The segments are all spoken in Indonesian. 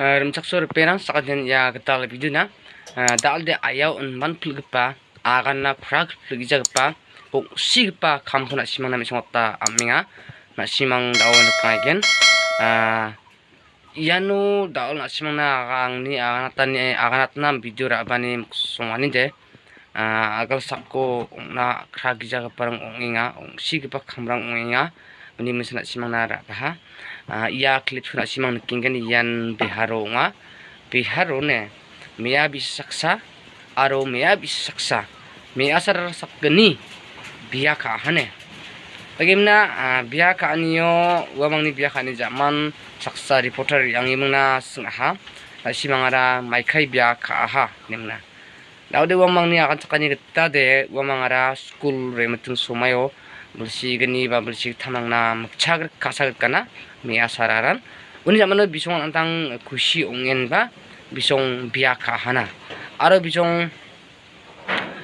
rimchaksor perang sakaden ya getal biduna dalde ayau unman pulgipa agana prak pulgijagipa ongsigipa kamkona simang nami singota amminga na simang dao nukangen iano dao na simang na agangni aganatani aganatna video rabani songani de. Agal sakko na kragijagiparang onginga ongsigipa kamrang onginga uni mesna simang na rabaha ia clip suna simang nikinggan ian biharo nga biharo ne mea bisaksa aro mea bisaksa mea sar sakgeni biya hane bagaimana biya aniyo wamangni biya ka ni zaman saksa reporter yang imangna singaha simangara maikai biya ka aha nimna Laude wamang ni akan cakani kita de wamang ara school remetung bersih geni ba bersih tamang na mekcager kasar kana mi asararan uni zaman bisong antang kushi ongen ba bisong biaka hana aro bisong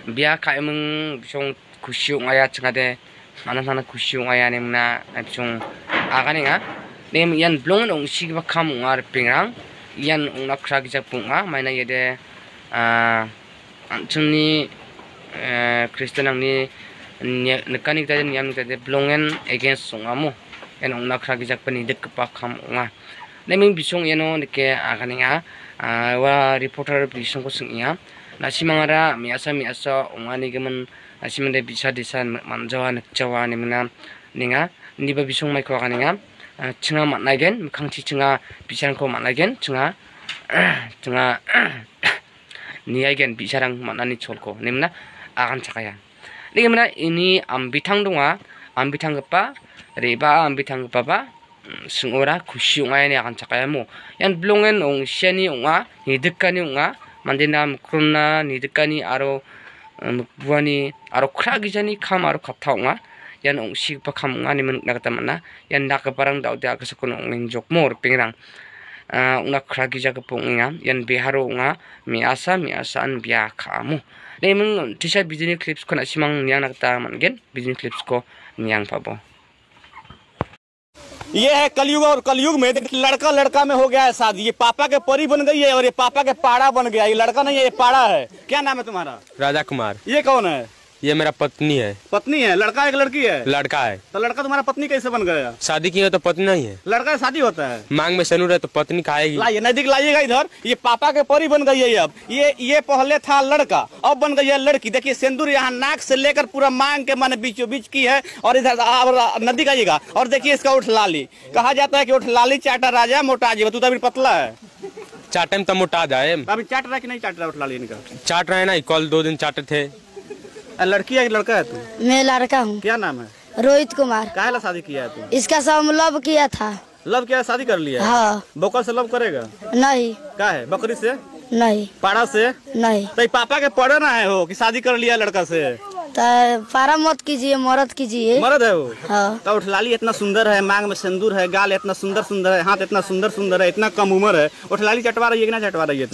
biaka emeng bisong kushi ongaya cengade mana mana kushi ongaya nemna bisong agane nga nem yan blong ong sig ba kam ngar pingrang yan ong nakra gijak punga maina yede ah anchungni kristen angni nekani ta niam ta de blongen against songamu. En ong nakra gijak pani dek pa kham onga. Neming bisong eno nike aganinga wa reporter bisong ko singya nasimangara miasa miasa ongani gemen nasimande bisa desan manjawa nekjawa nimna ninga niba bisong mai ko aganinga chinga matnagen khangchi chinga bisan ko matnagen chinga chinga niagen bicarang manani cholko nimna akan cakaya ini mana ini ambitang donga ambitang kepa reba ambitang kepa ba. Singora kusi unga ini akan cakaya mu. Yang belongen ong siani unga nidekani unga. Mandina mukrona nidekani aro buani aro kragi jani kam aro kata unga. Yan ong si pa kam unga ni men nakata mana. Yan nakaparang daw dia kasakon ong injok mo pingrang उन खरा की जगह पों बिहारो मी आसा मी आसा अन बिया खामु ले मैं टीसा बिजनी क्लीप्स को सिमंग मानगे बिजनी क्लीप्स को नियंग पाबो ये है कलयुग और कलयुग में देख लड़का लड़का में हो गया है शादी। ये पापा के परी बन गई है और ये पापा के पाड़ा बन गया ये लड़का नहीं है ये पाड़ा है। क्या नाम है तुम्हारा? राजा कुमार। ये कौन है? ये मेरा पत्नी है। पत्नी है? लड़का एक लड़की है? लड़का है। तो लड़का तुम्हारा पत्नी कैसे बन गया? शादी की है तो पत्नी नहीं है। लड़का का शादी होता है? मांग में सनूर है तो पत्नी खाएगी। लाइए नज़दीक लाइएगा इधर। ये पापा के परी बन गई है अब। ये ये पहले था लड़का अब बन गई है लड़की। देखिए सिंदूर यहाँ नाक से लेकर पूरा मांग के मैंने बीचों बीच की है। और इधर नज़दीक आइएगा। और देखिए इसका उठ लाली। कहा जाता है की उठ लाली चाटा राजा मोटा जी तू तो अभी पतला है। चाटे में तो मोटा जाए अभी चाट रहा है कि नहीं चाट रहा उठ लाली इनका? चाट रहे ना कल दो दिन चाटे थे। लड़की है कि लड़का है तू? मैं लड़का हूँ। क्या नाम है? रोहित कुमार। काहे शादी किया है तू? इसका सब लव किया था। लव किया शादी कर लिया? हाँ। बकल से लव करेगा? नहीं। क्या है? बकरी से? नहीं। पाड़ा से? नहीं। तो पापा के पढ़े ना है हो कि शादी कर लिया लड़का से? तो पारा मत कीजिए मरद कीजिए। मर्द है वो? हाँ। तो उठलाली इतना सुंदर है मांग में सिंदूर है गाल इतना सुंदर सुंदर है हाथ इतना सुंदर सुंदर है इतना कम उम्र है। उठलाली चटवा रही है कि ना चटवा रही है